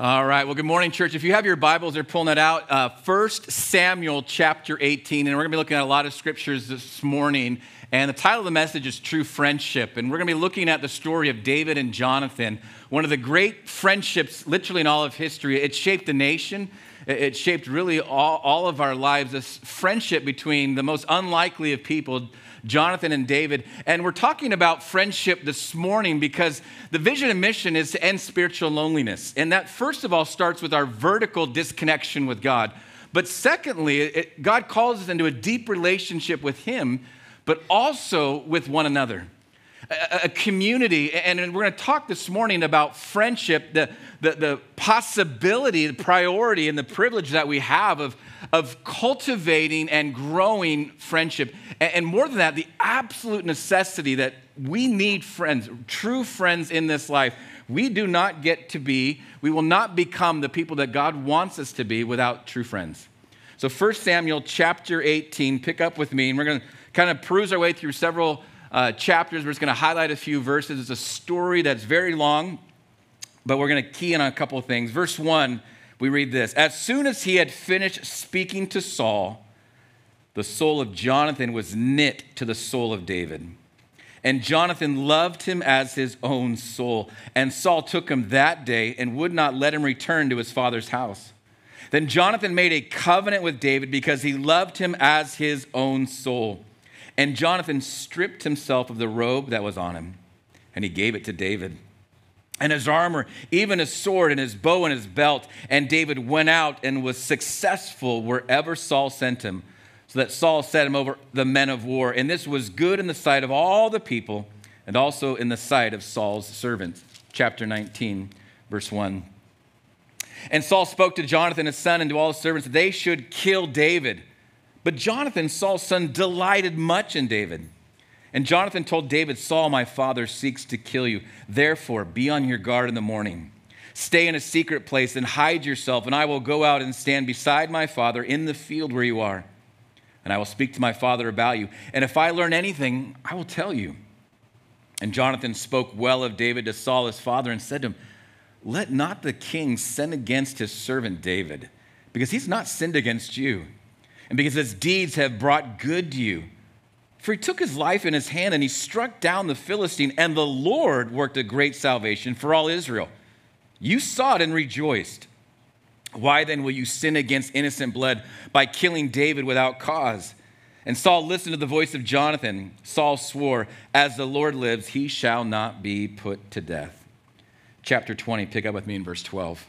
All right. Well, good morning, church. If you have your Bibles, they're pulling it out. Uh, 1 Samuel chapter 18. And we're going to be looking at a lot of scriptures this morning. And the title of the message is True Friendship. And we're going to be looking at the story of David and Jonathan, one of the great friendships, literally in all of history. It shaped the nation, it shaped really all, all of our lives. This friendship between the most unlikely of people, Jonathan and David. And we're talking about friendship this morning because the vision and mission is to end spiritual loneliness. And that, first of all, starts with our vertical disconnection with God. But secondly, it, God calls us into a deep relationship with Him, but also with one another. A, community, and we're going to talk this morning about friendship, the, the, the possibility, the priority, and the privilege that we have of of cultivating and growing friendship. And more than that, the absolute necessity that we need friends, true friends in this life. We do not get to be, we will not become the people that God wants us to be without true friends. So 1 Samuel chapter 18, pick up with me, and we're going to kind of peruse our way through several uh, chapters. We're just going to highlight a few verses. It's a story that's very long, but we're going to key in on a couple of things. Verse 1 we read this As soon as he had finished speaking to Saul, the soul of Jonathan was knit to the soul of David. And Jonathan loved him as his own soul. And Saul took him that day and would not let him return to his father's house. Then Jonathan made a covenant with David because he loved him as his own soul. And Jonathan stripped himself of the robe that was on him, and he gave it to David and his armor, even his sword and his bow and his belt. And David went out and was successful wherever Saul sent him, so that Saul set him over the men of war. And this was good in the sight of all the people and also in the sight of Saul's servants. Chapter 19, verse 1. And Saul spoke to Jonathan, his son, and to all his servants that they should kill David. But Jonathan, Saul's son, delighted much in David. And Jonathan told David, Saul, my father, seeks to kill you. Therefore, be on your guard in the morning. Stay in a secret place and hide yourself, and I will go out and stand beside my father in the field where you are. And I will speak to my father about you. And if I learn anything, I will tell you. And Jonathan spoke well of David to Saul, his father, and said to him, Let not the king sin against his servant David, because he's not sinned against you, and because his deeds have brought good to you. For he took his life in his hand and he struck down the Philistine, and the Lord worked a great salvation for all Israel. You saw it and rejoiced. Why then will you sin against innocent blood by killing David without cause? And Saul listened to the voice of Jonathan. Saul swore, As the Lord lives, he shall not be put to death. Chapter 20, pick up with me in verse 12.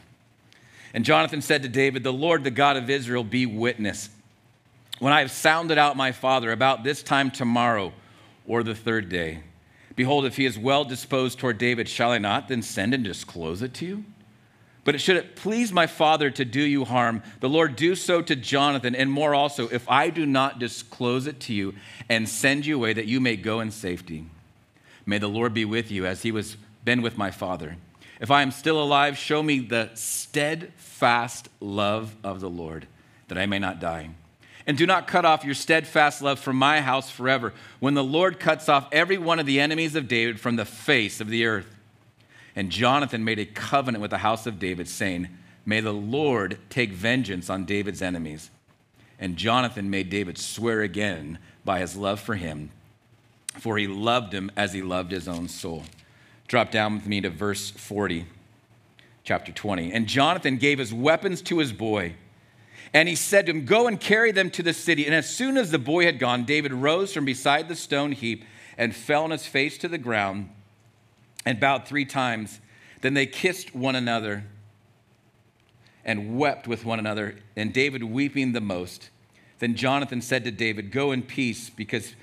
And Jonathan said to David, The Lord, the God of Israel, be witness when I have sounded out my father about this time tomorrow or the third day. Behold, if he is well disposed toward David, shall I not then send and disclose it to you? But should it please my father to do you harm, the Lord do so to Jonathan, and more also, if I do not disclose it to you and send you away that you may go in safety. May the Lord be with you as he was been with my father. If I am still alive, show me the steadfast love of the Lord, that I may not die. And do not cut off your steadfast love from my house forever, when the Lord cuts off every one of the enemies of David from the face of the earth. And Jonathan made a covenant with the house of David, saying, May the Lord take vengeance on David's enemies. And Jonathan made David swear again by his love for him, for he loved him as he loved his own soul. Drop down with me to verse 40, chapter 20. And Jonathan gave his weapons to his boy and he said to him, Go and carry them to the city. And as soon as the boy had gone, David rose from beside the stone heap and fell on his face to the ground and bowed three times. Then they kissed one another and wept with one another, and David weeping the most. Then Jonathan said to David, Go in peace, because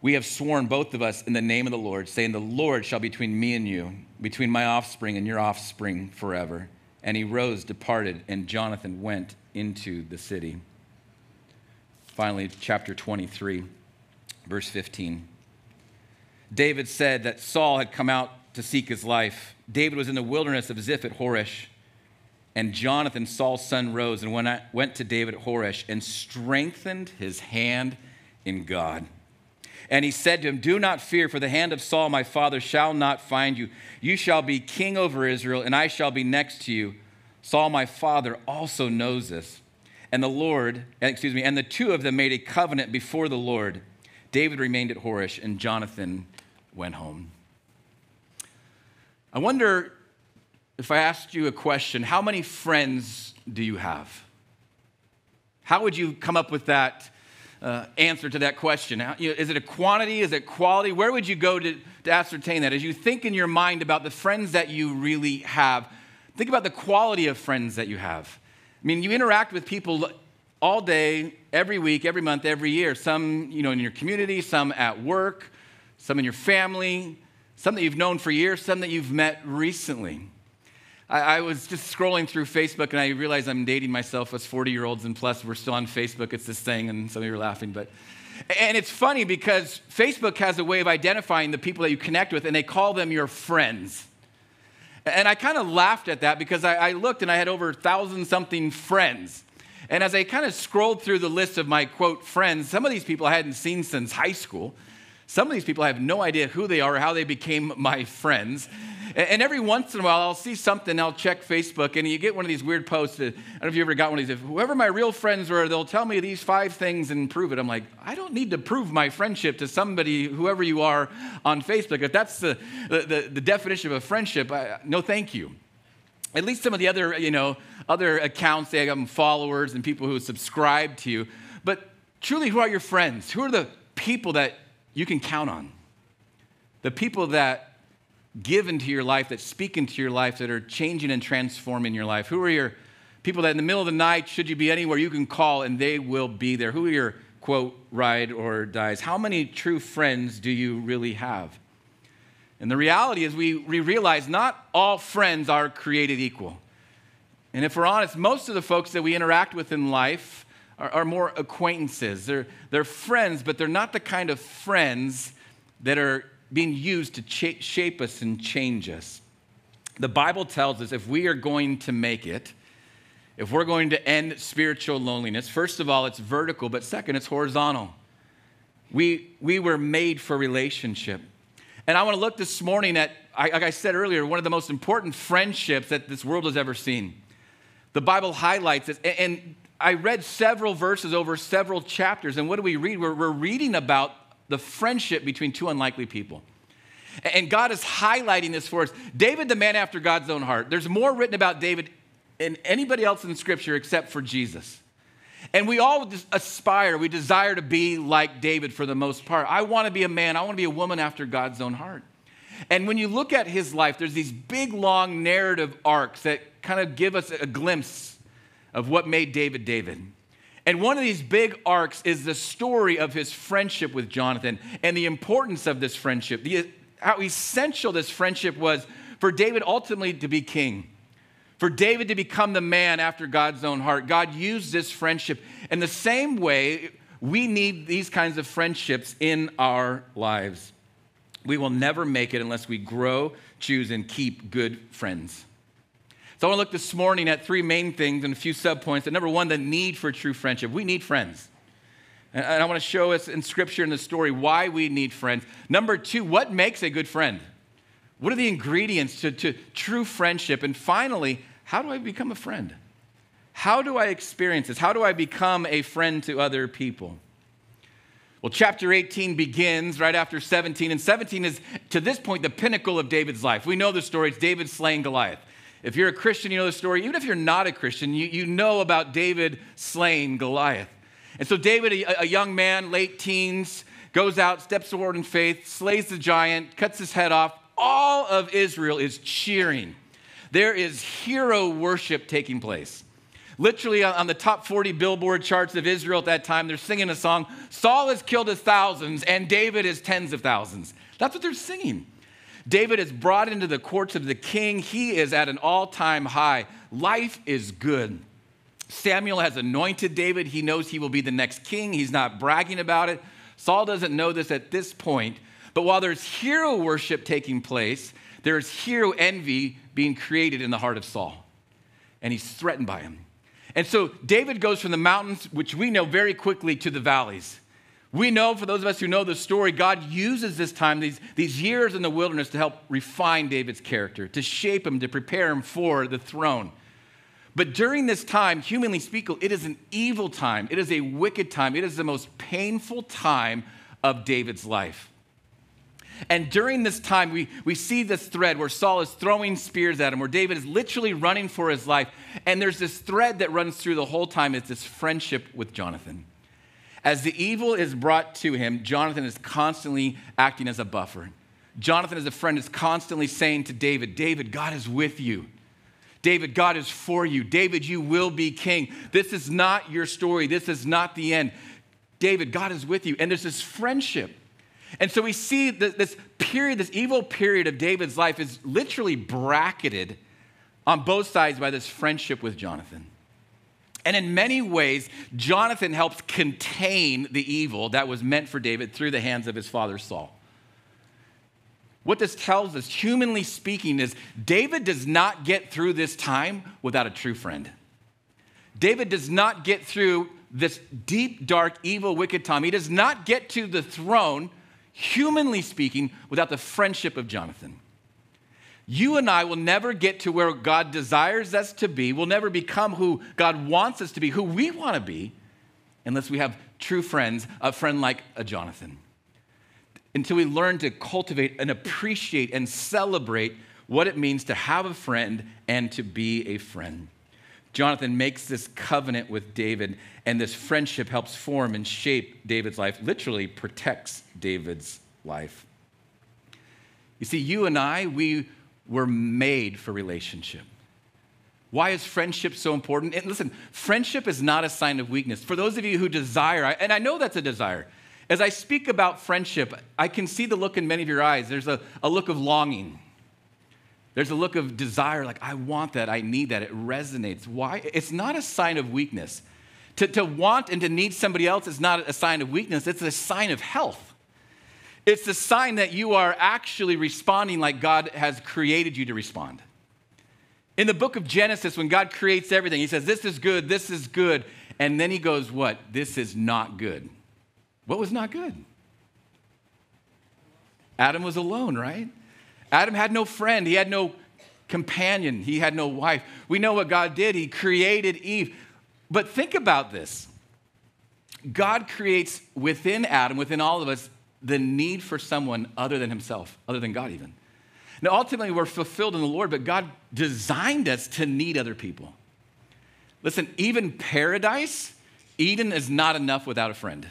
we have sworn both of us in the name of the Lord, saying, The Lord shall be between me and you, between my offspring and your offspring forever. And he rose, departed, and Jonathan went into the city. Finally, chapter 23, verse 15. David said that Saul had come out to seek his life. David was in the wilderness of Ziph at Horesh. And Jonathan, Saul's son, rose and went to David at Horesh and strengthened his hand in God. And he said to him, Do not fear, for the hand of Saul my father shall not find you. You shall be king over Israel, and I shall be next to you Saul, my father, also knows this. And the Lord, excuse me, and the two of them made a covenant before the Lord. David remained at Horesh, and Jonathan went home. I wonder if I asked you a question how many friends do you have? How would you come up with that uh, answer to that question? Is it a quantity? Is it quality? Where would you go to, to ascertain that? As you think in your mind about the friends that you really have, think about the quality of friends that you have. I mean, you interact with people all day, every week, every month, every year. Some, you know, in your community, some at work, some in your family, some that you've known for years, some that you've met recently. I, I was just scrolling through Facebook and I realized I'm dating myself as 40 year olds and plus we're still on Facebook. It's this thing, and some of you are laughing, but. And it's funny because Facebook has a way of identifying the people that you connect with, and they call them your friends. And I kind of laughed at that because I, I looked and I had over a thousand something friends. And as I kind of scrolled through the list of my quote friends, some of these people I hadn't seen since high school. Some of these people I have no idea who they are or how they became my friends. And every once in a while, I'll see something, I'll check Facebook, and you get one of these weird posts. That, I don't know if you ever got one of these. If whoever my real friends were, they'll tell me these five things and prove it. I'm like, I don't need to prove my friendship to somebody, whoever you are on Facebook. If that's the, the, the definition of a friendship, I, no thank you. At least some of the other, you know, other accounts, they have followers and people who subscribe to you. But truly, who are your friends? Who are the people that you can count on? The people that give into your life, that speak into your life, that are changing and transforming your life? Who are your people that in the middle of the night, should you be anywhere, you can call and they will be there? Who are your quote, ride or dies? How many true friends do you really have? And the reality is, we, we realize not all friends are created equal. And if we're honest, most of the folks that we interact with in life are, are more acquaintances. They're, they're friends, but they're not the kind of friends that are being used to shape us and change us. The Bible tells us if we are going to make it, if we're going to end spiritual loneliness, first of all, it's vertical, but second, it's horizontal. We, we were made for relationship. And I want to look this morning at, like I said earlier, one of the most important friendships that this world has ever seen. The Bible highlights it. And I read several verses over several chapters. And what do we read? We're, we're reading about the friendship between two unlikely people. And God is highlighting this for us. David, the man after God's own heart. There's more written about David than anybody else in Scripture except for Jesus. And we all aspire, we desire to be like David for the most part. I want to be a man, I want to be a woman after God's own heart. And when you look at his life, there's these big, long narrative arcs that kind of give us a glimpse of what made David David. And one of these big arcs is the story of his friendship with Jonathan and the importance of this friendship, the, how essential this friendship was for David ultimately to be king, for David to become the man after God's own heart. God used this friendship. In the same way, we need these kinds of friendships in our lives. We will never make it unless we grow, choose, and keep good friends. So I want to look this morning at three main things and a few subpoints. And number one, the need for true friendship. We need friends. And I want to show us in scripture and the story why we need friends. Number two, what makes a good friend? What are the ingredients to, to true friendship? And finally, how do I become a friend? How do I experience this? How do I become a friend to other people? Well, chapter 18 begins right after 17, and 17 is to this point the pinnacle of David's life. We know the story, it's David slaying Goliath. If you're a Christian, you know the story. Even if you're not a Christian, you, you know about David slaying Goliath. And so, David, a, a young man, late teens, goes out, steps forward in faith, slays the giant, cuts his head off. All of Israel is cheering. There is hero worship taking place. Literally on the top 40 billboard charts of Israel at that time, they're singing a song Saul has killed his thousands and David is tens of thousands. That's what they're singing. David is brought into the courts of the king. He is at an all time high. Life is good. Samuel has anointed David. He knows he will be the next king. He's not bragging about it. Saul doesn't know this at this point. But while there's hero worship taking place, there's hero envy being created in the heart of Saul. And he's threatened by him. And so David goes from the mountains, which we know very quickly, to the valleys. We know, for those of us who know the story, God uses this time, these, these years in the wilderness, to help refine David's character, to shape him, to prepare him for the throne. But during this time, humanly speaking, it is an evil time. It is a wicked time. It is the most painful time of David's life. And during this time, we, we see this thread where Saul is throwing spears at him, where David is literally running for his life. And there's this thread that runs through the whole time. It's this friendship with Jonathan. As the evil is brought to him, Jonathan is constantly acting as a buffer. Jonathan, as a friend, is constantly saying to David, David, God is with you. David, God is for you. David, you will be king. This is not your story. This is not the end. David, God is with you. And there's this friendship. And so we see that this period, this evil period of David's life is literally bracketed on both sides by this friendship with Jonathan. And in many ways, Jonathan helps contain the evil that was meant for David through the hands of his father Saul. What this tells us, humanly speaking, is David does not get through this time without a true friend. David does not get through this deep, dark, evil, wicked time. He does not get to the throne, humanly speaking, without the friendship of Jonathan. You and I will never get to where God desires us to be. We'll never become who God wants us to be, who we want to be, unless we have true friends, a friend like a Jonathan until we learn to cultivate and appreciate and celebrate what it means to have a friend and to be a friend. Jonathan makes this covenant with David, and this friendship helps form and shape David's life, literally protects David's life. You see, you and I, we were made for relationship. Why is friendship so important? And listen, friendship is not a sign of weakness. For those of you who desire, and I know that's a desire, as I speak about friendship, I can see the look in many of your eyes. There's a, a look of longing. There's a look of desire, like, I want that, I need that. It resonates. Why? It's not a sign of weakness. To, to want and to need somebody else is not a sign of weakness, it's a sign of health. It's a sign that you are actually responding like God has created you to respond. In the book of Genesis, when God creates everything, He says, This is good, this is good. And then He goes, What? This is not good. What was not good? Adam was alone, right? Adam had no friend, he had no companion, he had no wife. We know what God did. He created Eve. But think about this God creates within Adam, within all of us, the need for someone other than himself, other than God, even. Now, ultimately, we're fulfilled in the Lord, but God designed us to need other people. Listen, even paradise, Eden is not enough without a friend.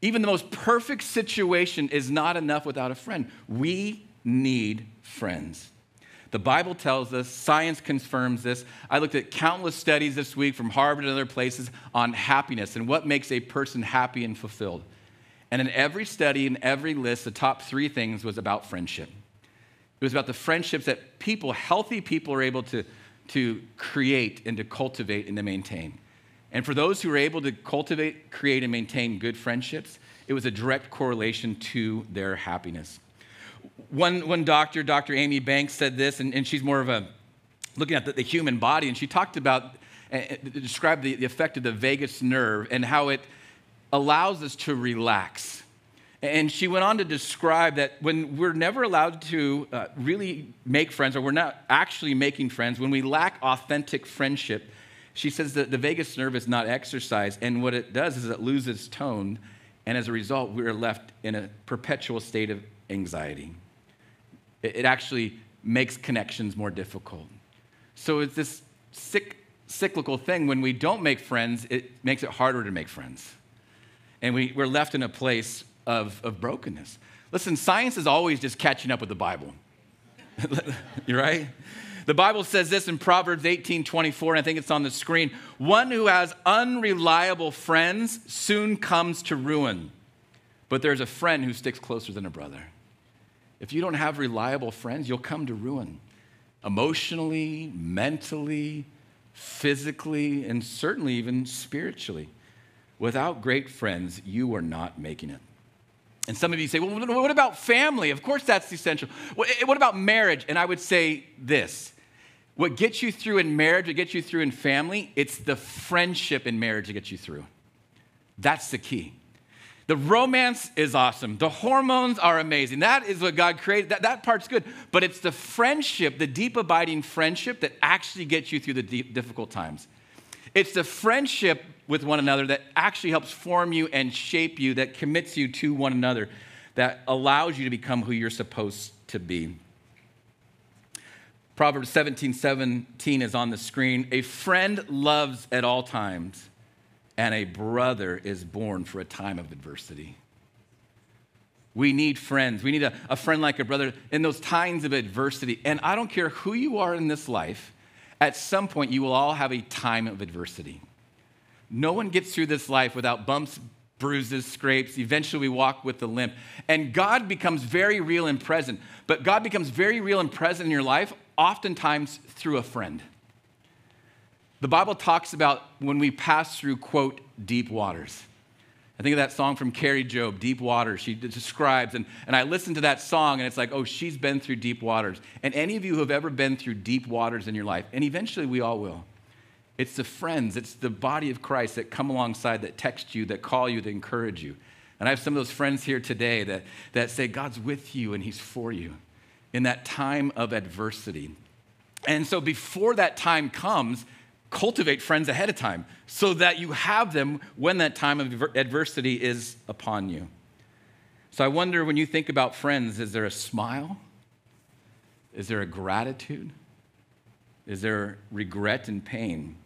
Even the most perfect situation is not enough without a friend. We need friends. The Bible tells us, science confirms this. I looked at countless studies this week from Harvard and other places on happiness and what makes a person happy and fulfilled. And in every study, in every list, the top three things was about friendship. It was about the friendships that people, healthy people, are able to, to create and to cultivate and to maintain. And for those who were able to cultivate, create, and maintain good friendships, it was a direct correlation to their happiness. One, one doctor, Dr. Amy Banks, said this, and, and she's more of a looking at the, the human body, and she talked about, uh, described the, the effect of the vagus nerve and how it allows us to relax. And she went on to describe that when we're never allowed to uh, really make friends, or we're not actually making friends, when we lack authentic friendship, she says that the vagus nerve is not exercised, and what it does is it loses tone, and as a result, we're left in a perpetual state of anxiety. It actually makes connections more difficult. So it's this sick, cyclical thing. When we don't make friends, it makes it harder to make friends. And we, we're left in a place of, of brokenness. Listen, science is always just catching up with the Bible. You're right? The Bible says this in Proverbs 18 24, and I think it's on the screen. One who has unreliable friends soon comes to ruin, but there's a friend who sticks closer than a brother. If you don't have reliable friends, you'll come to ruin emotionally, mentally, physically, and certainly even spiritually. Without great friends, you are not making it. And some of you say, well, what about family? Of course, that's essential. Eh, what about marriage? And I would say this what gets you through in marriage, what gets you through in family, it's the friendship in marriage that gets you through. That's the key. The romance is awesome. The hormones are amazing. That is what God created. That, that part's good. But it's the friendship, the deep abiding friendship that actually gets you through the deep, difficult times. It's the friendship with one another that actually helps form you and shape you, that commits you to one another, that allows you to become who you're supposed to be. Proverbs 17 17 is on the screen. A friend loves at all times and a brother is born for a time of adversity. We need friends. We need a, a, friend like a brother in those times of adversity. And I don't care who you are in this life, at some point you will all have a time of adversity. No one gets through this life without bumps, bruises, scrapes. Eventually we walk with the limp. And God becomes very real and present. But God becomes very real and present in your life, oftentimes through a friend. The Bible talks about when we pass through, quote, deep waters. I think of that song from Kari Jobe, Deep Waters. She describes, and, and I listen to that song, and it's like, oh, she's been through deep waters. And any of you who have ever been through deep waters in your life, and eventually we all will, it's the friends, it's the body of Christ that come alongside, that text you, that call you, that encourage you. And I have some of those friends here today that, that say, God's with you and He's for you in that time of adversity. And so before that time comes, cultivate friends ahead of time so that you have them when that time of adversity is upon you. So I wonder when you think about friends, is there a smile? Is there a gratitude? Is there regret and pain?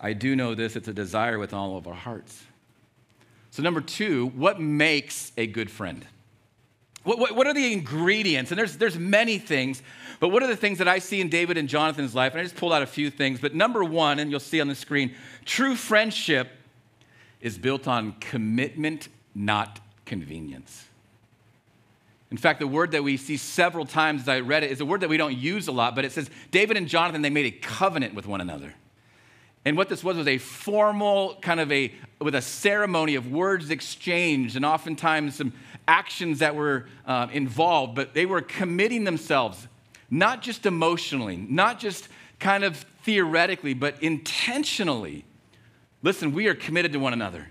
I do know this, it's a desire with all of our hearts. So, number two, what makes a good friend? What, what, what, are the ingredients? And there's, there's many things, but what are the things that I see in David and Jonathan's life? And I just pulled out a few things. But number one, and you'll see on the screen, true friendship is built on commitment, not convenience. In fact, the word that we see several times as I read it is a word that we don't use a lot, but it says David and Jonathan, they made a covenant with one another. And what this was was a formal kind of a, with a ceremony of words exchanged and oftentimes some actions that were uh, involved, but they were committing themselves, not just emotionally, not just kind of theoretically, but intentionally. Listen, we are committed to one another.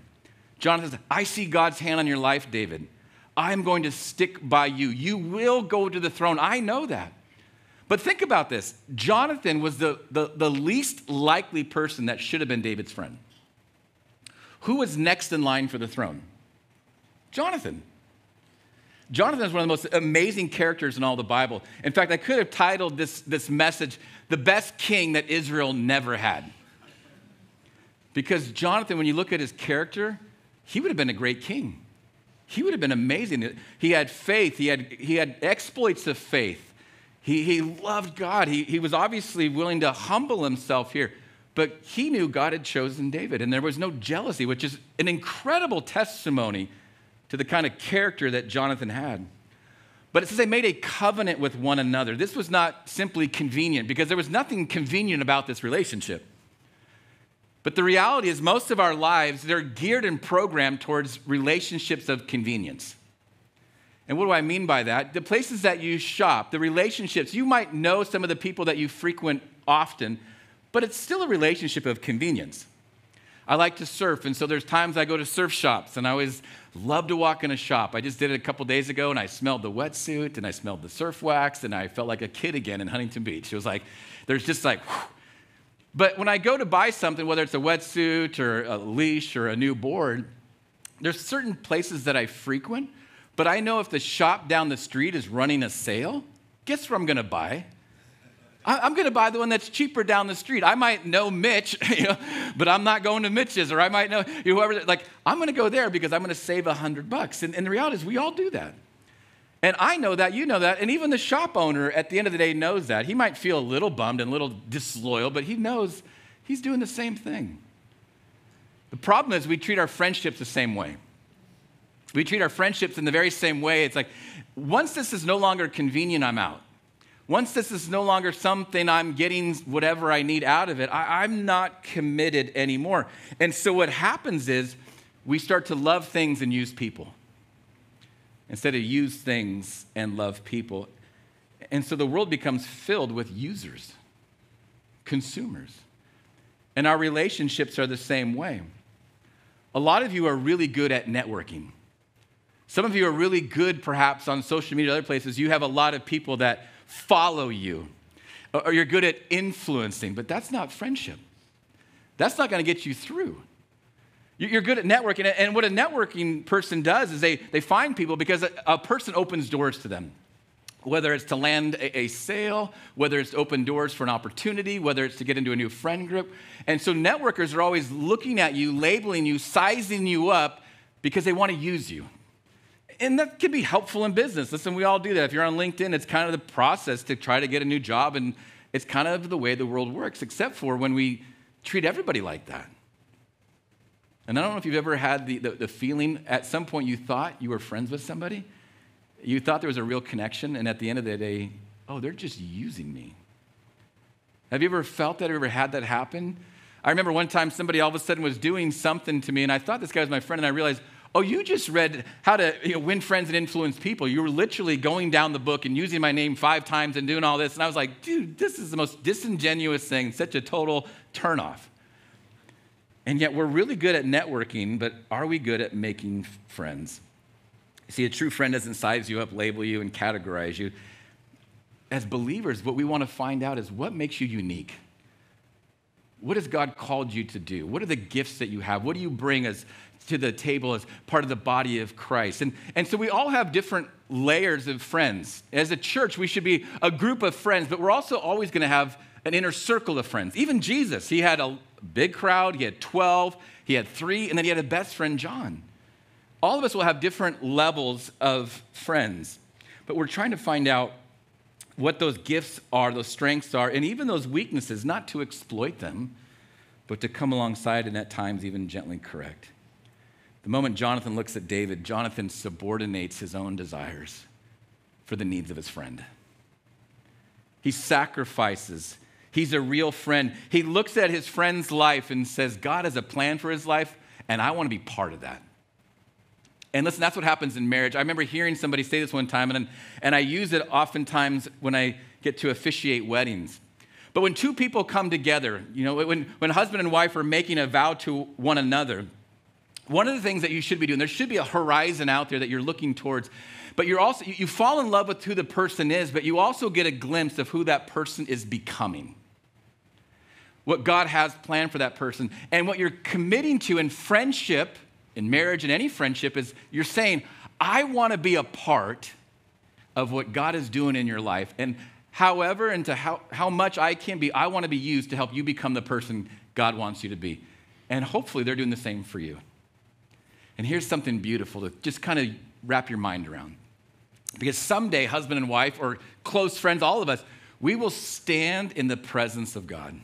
Jonathan says, I see God's hand on your life, David. I'm going to stick by you. You will go to the throne. I know that. But think about this Jonathan was the, the, the least likely person that should have been David's friend. Who was next in line for the throne? Jonathan. Jonathan is one of the most amazing characters in all the Bible. In fact, I could have titled this, this message, The Best King That Israel Never Had. Because Jonathan, when you look at his character, he would have been a great king. He would have been amazing. He had faith, he had, he had exploits of faith. He, he loved God. He, he was obviously willing to humble himself here, but he knew God had chosen David, and there was no jealousy, which is an incredible testimony to the kind of character that Jonathan had. But it says they made a covenant with one another. This was not simply convenient because there was nothing convenient about this relationship. But the reality is, most of our lives, they're geared and programmed towards relationships of convenience. And what do I mean by that? The places that you shop, the relationships, you might know some of the people that you frequent often, but it's still a relationship of convenience. I like to surf, and so there's times I go to surf shops, and I always love to walk in a shop. I just did it a couple days ago, and I smelled the wetsuit, and I smelled the surf wax, and I felt like a kid again in Huntington Beach. It was like, there's just like, whew. but when I go to buy something, whether it's a wetsuit or a leash or a new board, there's certain places that I frequent, but I know if the shop down the street is running a sale, guess where I'm gonna buy? I'm going to buy the one that's cheaper down the street. I might know Mitch, you know, but I'm not going to Mitch's, or I might know whoever. Like, I'm going to go there because I'm going to save a hundred bucks. And, and the reality is, we all do that. And I know that, you know that, and even the shop owner at the end of the day knows that. He might feel a little bummed and a little disloyal, but he knows he's doing the same thing. The problem is, we treat our friendships the same way. We treat our friendships in the very same way. It's like, once this is no longer convenient, I'm out. Once this is no longer something I'm getting whatever I need out of it, I, am not committed anymore. And so what happens is we start to love things and use people instead of use things and love people. And so the world becomes filled with users, consumers. And our relationships are the same way. A lot of you are really good at networking. Some of you are really good, perhaps, on social media, other places. You have a lot of people that follow you, or you're good at influencing, but that's not friendship. That's not going to get you through. You're good at networking, and what a networking person does is they, they find people because a, a person opens doors to them. Whether it's to land a, a sale, whether it's to open doors for an opportunity, whether it's to get into a new friend group. And so networkers are always looking at you, labeling you, sizing you up because they want to use you. And that can be helpful in business. Listen, we all do that. If you're on LinkedIn, it's kind of the process to try to get a new job, and it's kind of the way the world works, except for when we treat everybody like that. And I don't know if you've ever had the, the, the, feeling at some point you thought you were friends with somebody, you thought there was a real connection, and at the end of the day, oh, they're just using me. Have you ever felt that, you ever had that happen? I remember one time somebody all of a sudden was doing something to me, and I thought this guy was my friend, and I realized, oh, you just read how to you know, win friends and influence people. You were literally going down the book and using my name five times and doing all this. And I was like, dude, this is the most disingenuous thing, such a total turnoff. And yet we're really good at networking, but are we good at making friends? See, a true friend doesn't size you up, label you, and categorize you. As believers, what we want to find out is what makes you unique. What has God called you to do? What are the gifts that you have? What do you bring as to the table as part of the body of Christ? And, and so we all have different layers of friends. As a church, we should be a group of friends, but we're also always going to have an inner circle of friends. Even Jesus, he had a big crowd, he had 12, he had three, and then he had a best friend, John. All of us will have different levels of friends, but we're trying to find out what those gifts are, those strengths are, and even those weaknesses, not to exploit them, but to come alongside and at times even gently correct. The moment Jonathan looks at David, Jonathan subordinates his own desires for the needs of his friend. He sacrifices He's a real friend. He looks at his friend's life and says, God has a plan for his life, and I want to be part of that. And listen, that's what happens in marriage. I remember hearing somebody say this one time, and, and I use it oftentimes when I get to officiate weddings. But when two people come together, you know, when, when husband and wife are making a vow to one another, one of the things that you should be doing, there should be a horizon out there that you're looking towards. But you're also, you fall in love with who the person is, but you also get a glimpse of who that person is becoming what God has planned for that person. And what you're committing to in friendship, in marriage, and any friendship, is you're saying, I want to be a part of what God is doing in your life. And however and to how, how much I can be, I want to be used to help you become the person God wants you to be. And hopefully they're doing the same for you. And here's something beautiful to just kind of wrap your mind around. Because someday, husband and wife, or close friends, all of us, we will stand in the presence of God.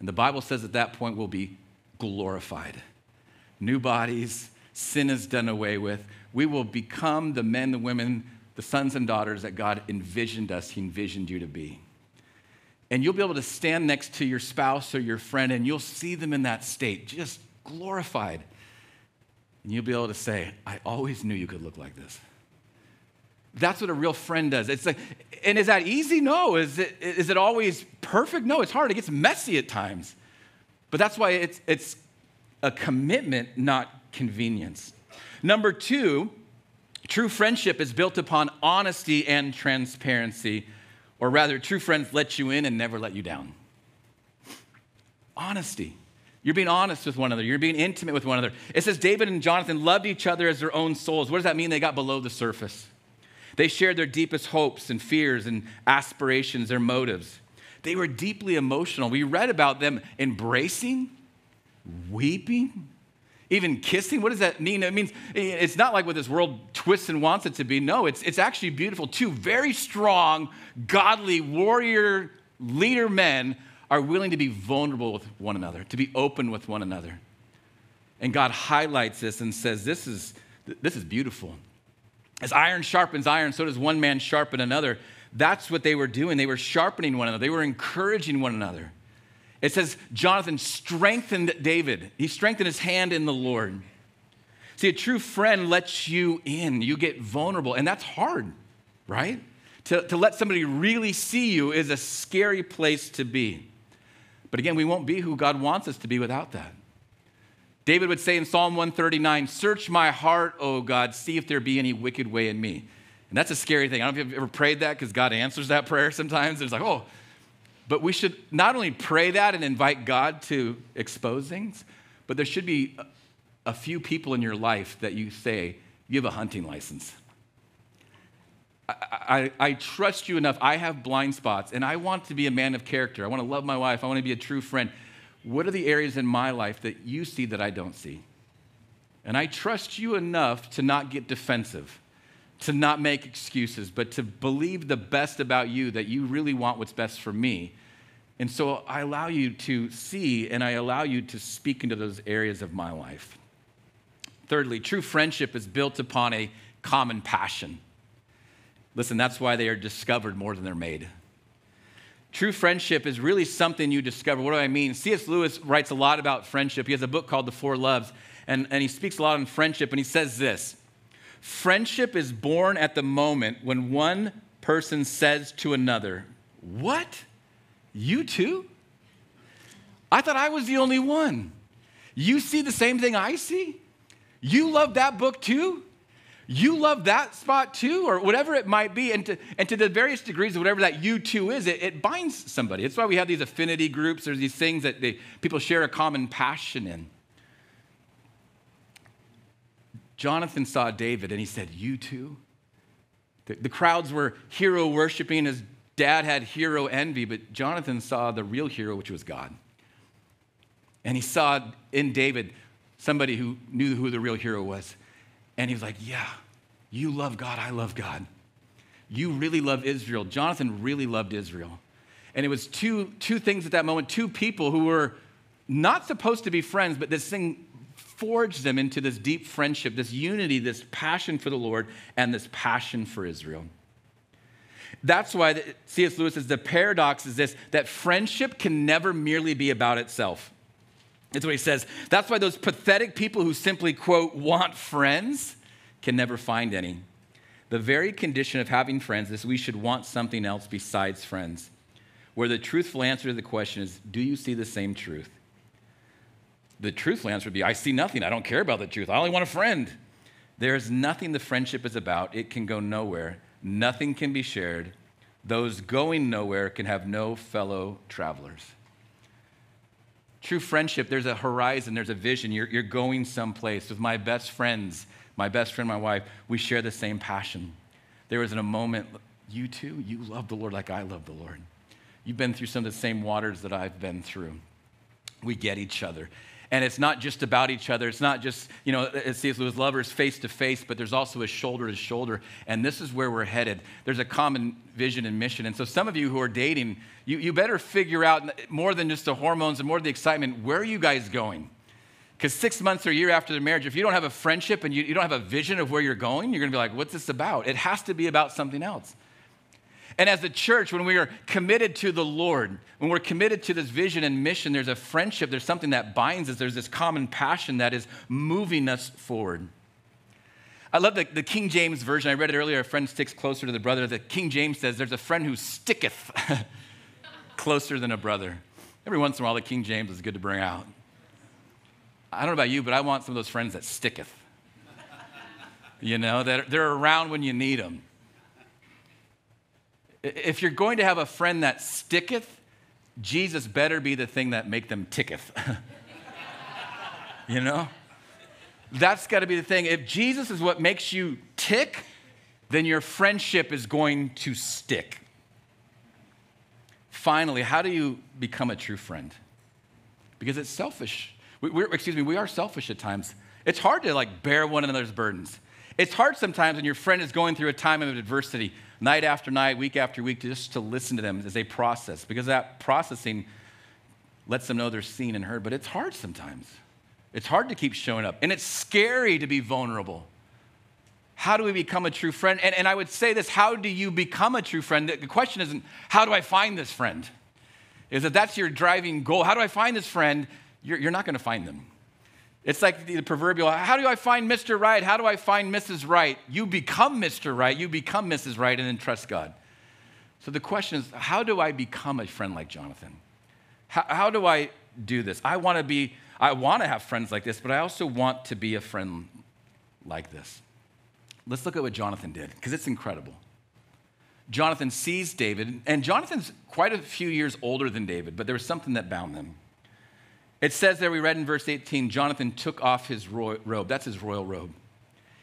And the Bible says at that point we'll be glorified. New bodies, sin is done away with. We will become the men, the women, the sons and daughters that God envisioned us, He envisioned you to be. And you'll be able to stand next to your spouse or your friend and you'll see them in that state, just glorified. And you'll be able to say, I always knew you could look like this. That's what a real friend does. It's like, and is that easy? No. Is it, is it always perfect? No, it's hard. It gets messy at times. But that's why it's, it's a commitment, not convenience. Number two, true friendship is built upon honesty and transparency, or rather, true friends let you in and never let you down. Honesty. You're being honest with one another. You're being intimate with one another. It says David and Jonathan loved each other as their own souls. What does that mean? They got below the surface. They shared their deepest hopes and fears and aspirations, their motives. They were deeply emotional. We read about them embracing, weeping, even kissing. What does that mean? It means it's not like what this world twists and wants it to be. No, it's, it's actually beautiful. Two very strong, godly, warrior, leader men are willing to be vulnerable with one another, to be open with one another. And God highlights this and says, This is, this is beautiful. As iron sharpens iron, so does one man sharpen another. That's what they were doing. They were sharpening one another, they were encouraging one another. It says Jonathan strengthened David, he strengthened his hand in the Lord. See, a true friend lets you in, you get vulnerable, and that's hard, right? To, to let somebody really see you is a scary place to be. But again, we won't be who God wants us to be without that. David would say in Psalm 139, Search my heart, O God, see if there be any wicked way in me. And that's a scary thing. I don't know if you've ever prayed that because God answers that prayer sometimes. It's like, oh, but we should not only pray that and invite God to expose things, but there should be a few people in your life that you say, you have a hunting license. I, I, I, trust you enough. I have blind spots, and I want to be a man of character. I want to love my wife. I want to be a true friend. What are the areas in my life that you see that I don't see? And I trust you enough to not get defensive, to not make excuses, but to believe the best about you, that you really want what's best for me. And so I allow you to see and I allow you to speak into those areas of my life. Thirdly, true friendship is built upon a common passion. Listen, that's why they are discovered more than they're made. True friendship is really something you discover. What do I mean? C.S. Lewis writes a lot about friendship. He has a book called The Four Loves, and, and he speaks a lot on friendship, and he says this Friendship is born at the moment when one person says to another, What? You too? I thought I was the only one. You see the same thing I see? You love that book too? You love that spot too, or whatever it might be. And to, and to the various degrees of whatever that you too is, it, it binds somebody. That's why we have these affinity groups. There's these things that they, people share a common passion in. Jonathan saw David and he said, You too? The, the crowds were hero worshiping. His dad had hero envy, but Jonathan saw the real hero, which was God. And he saw in David somebody who knew who the real hero was. And he was like, Yeah, you love God, I love God. You really love Israel. Jonathan really loved Israel. And it was two, two things at that moment, two people who were not supposed to be friends, but this thing forged them into this deep friendship, this unity, this passion for the Lord, and this passion for Israel. That's why C.S. Lewis says the paradox is this that friendship can never merely be about itself. That's what he says. That's why those pathetic people who simply, quote, want friends can never find any. The very condition of having friends is we should want something else besides friends, where the truthful answer to the question is, do you see the same truth? The truthful answer would be, I see nothing. I don't care about the truth. I only want a friend. There's nothing the friendship is about. It can go nowhere. Nothing can be shared. Those going nowhere can have no fellow travelers. True friendship, there's a horizon, there's a vision. You're, you're going someplace. With my best friends, my best friend, my wife, we share the same passion. There was in a moment, you too, you love the Lord like I love the Lord. You've been through some of the same waters that I've been through. We get each other. And it's not just about each other. It's not just, you know, it C.S. Lewis lovers face to face, but there's also a shoulder to shoulder. And this is where we're headed. There's a common vision and mission. And so some of you who are dating, you, you better figure out more than just the hormones and more the excitement, where are you guys going? Because six months or a year after the marriage, if you don't have a friendship and you, you don't have a vision of where you're going, you're going to be like, what's this about? It has to be about something else. And as a church, when we are committed to the Lord, when we're committed to this vision and mission, there's a friendship, there's something that binds us, there's this common passion that is moving us forward. I love the, the King James version. I read it earlier. A friend sticks closer to the brother. The King James says, There's a friend who sticketh closer than a brother. Every once in a while, the King James is good to bring out. I don't know about you, but I want some of those friends that sticketh. You know, that they're around when you need them. If you're going to have a friend that sticketh, Jesus better be the thing that make them ticketh. you know? That's got to be the thing. If Jesus is what makes you tick, then your friendship is going to stick. Finally, how do you become a true friend? Because it's selfish. We, excuse me, we are selfish at times. It's hard to like bear one another's burdens. It's hard sometimes when your friend is going through a time of adversity night after night, week after week, just to listen to them as they process, because that processing lets them know they're seen and heard. But it's hard sometimes. It's hard to keep showing up, and it's scary to be vulnerable. How do we become a true friend? And, and I would say this how do you become a true friend? The question isn't, how do I find this friend? Is that that's your driving goal? How do I find this friend? You're, you're not going to find them. It's like the proverbial how do I find Mr. Right? How do I find Mrs. Right? You become Mr. Right, you become Mrs. Right, and then trust God. So the question is how do I become a friend like Jonathan? How, how do I do this? I want to be, I want to have friends like this, but I also want to be a friend like this. Let's look at what Jonathan did, because it's incredible. Jonathan sees David, and Jonathan's quite a few years older than David, but there was something that bound them. It says there, we read in verse 18, Jonathan took off his robe. That's his royal robe.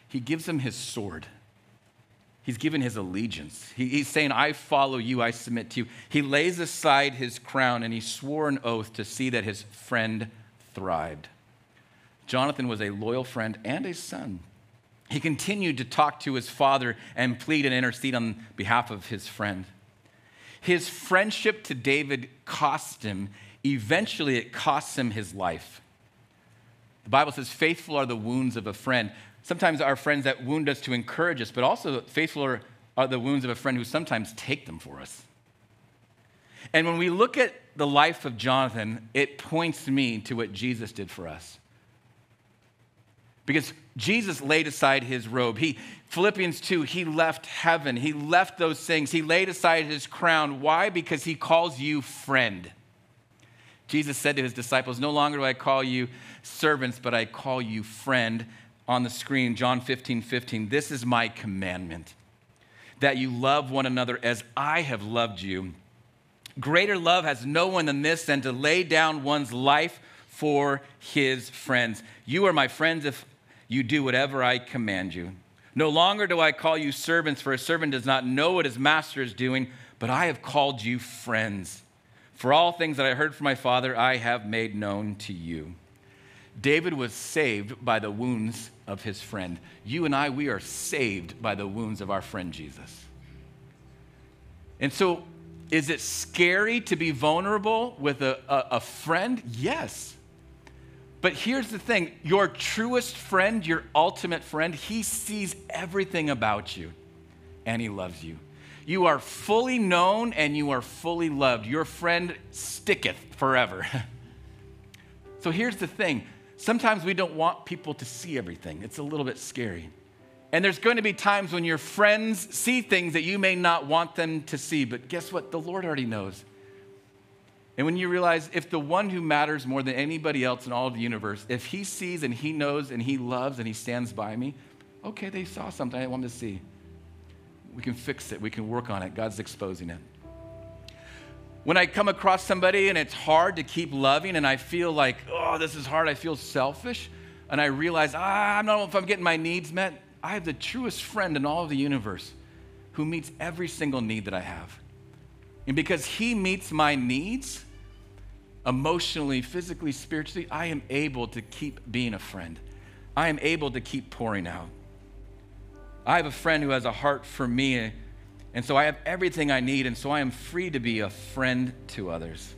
He gives him his sword. He's given his allegiance. He, he's saying, I follow you, I submit to you. He lays aside his crown and he swore an oath to see that his friend thrived. Jonathan was a loyal friend and a son. He continued to talk to his father and plead and intercede on behalf of his friend. His friendship to David cost him. Eventually, it costs him his life. The Bible says, Faithful are the wounds of a friend. Sometimes our friends that wound us to encourage us, but also faithful are, are the wounds of a friend who sometimes take them for us. And when we look at the life of Jonathan, it points me to what Jesus did for us. Because Jesus laid aside his robe. He, Philippians 2, he left heaven. He left those things. He laid aside his crown. Why? Because he calls you friend. Jesus said to his disciples, No longer do I call you servants, but I call you friend on the screen, John 15, 15. This is my commandment that you love one another as I have loved you. Greater love has no one than this than to lay down one's life for his friends. You are my friends if you do whatever I command you. No longer do I call you servants, for a servant does not know what his master is doing, but I have called you friends. For all things that I heard from my Father, I have made known to you. David was saved by the wounds of his friend. You and I, we are saved by the wounds of our friend Jesus. And so, is it scary to be vulnerable with a, a, a friend? Yes. But here's the thing your truest friend, your ultimate friend, he sees everything about you and he loves you. You are fully known and you are fully loved. Your friend sticketh forever. so here's the thing sometimes we don't want people to see everything, it's a little bit scary. And there's going to be times when your friends see things that you may not want them to see, but guess what? The Lord already knows. And when you realize if the one who matters more than anybody else in all of the universe, if he sees and he knows and he loves and he stands by me, okay, they saw something I didn't want to see. We can fix it, we can work on it. God's exposing it. When I come across somebody and it's hard to keep loving and I feel like, oh, this is hard, I feel selfish, and I realize, ah, I don't know if I'm getting my needs met, I have the truest friend in all of the universe who meets every single need that I have. And because he meets my needs, emotionally, physically, spiritually, I am able to keep being a friend. I am able to keep pouring out. I have a friend who has a heart for me and so I have everything I need, and so I am free to be a friend to others.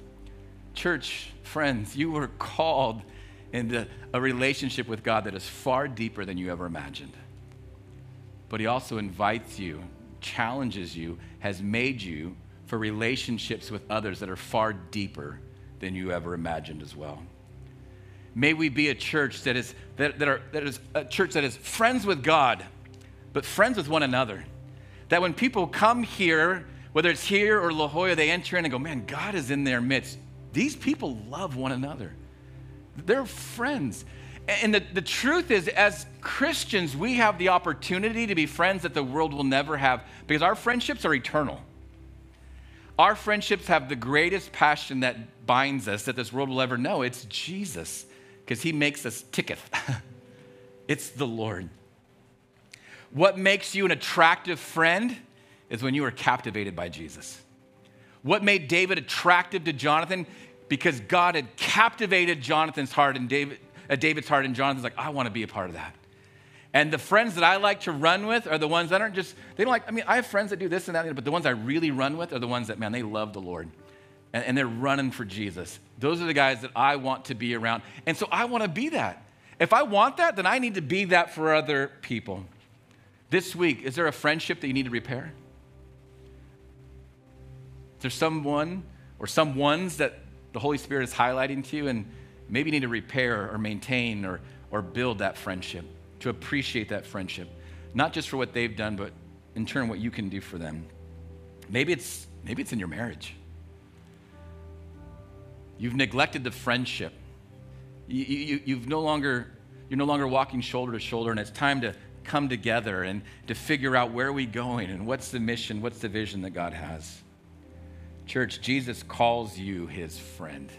Church, friends, you were called into a relationship with God that is far deeper than you ever imagined. But He also invites you, challenges you, has made you for relationships with others that are far deeper than you ever imagined as well. May we be a church that is, that, that, are, that is a church that is friends with God, but friends with one another that when people come here, whether it's here or La Jolla, they enter in and go, man, God is in their midst. These people love one another, they're friends. And the, the truth is, as Christians, we have the opportunity to be friends that the world will never have because our friendships are eternal. Our friendships have the greatest passion that binds us that this world will ever know. It's Jesus, because he makes us ticketh. it's the Lord. What makes you an attractive friend is when you are captivated by Jesus. What made David attractive to Jonathan? Because God had captivated Jonathan's heart and David, uh, David's heart, and Jonathan's like, I want to be a part of that. And the friends that I like to run with are the ones that aren't just, they don't like, I mean, I have friends that do this and that, but the ones I really run with are the ones that, man, they love the Lord. And, and they're running for Jesus. Those are the guys that I want to be around. And so I want to be that. If I want that, then I need to be that for other people. This week, is there a friendship that you need to repair? Is there someone or some ones that the Holy Spirit is highlighting to you and maybe you need to repair or maintain or, or build that friendship, to appreciate that friendship, not just for what they've done, but in turn what you can do for them. Maybe it's, maybe it's in your marriage. You've neglected the friendship You, you, you've no longer, you're no longer walking shoulder to shoulder, and it's time to come together and to figure out where are we going and what's the mission, what's the vision that God has. Church, Jesus calls you his friend.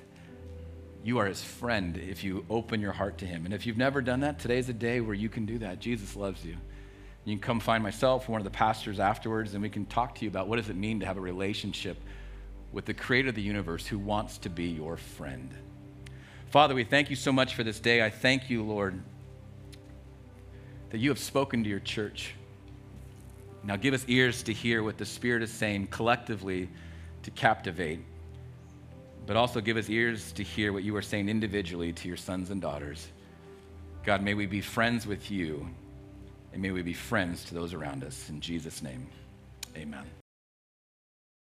You are his friend if you open your heart to him. And if you've never done that, today's a day where you can do that. Jesus loves you. You can come find myself one of the pastors afterwards, and we can talk to you about what does it mean to have a relationship with the creator of the universe who wants to be your friend. Father, we thank you so much for this day. I thank you, Lord, that you have spoken to your church. Now give us ears to hear what the Spirit is saying collectively to captivate, but also give us ears to hear what you are saying individually to your sons and daughters. God, may we be friends with you, and may we be friends to those around us. In Jesus' name, amen.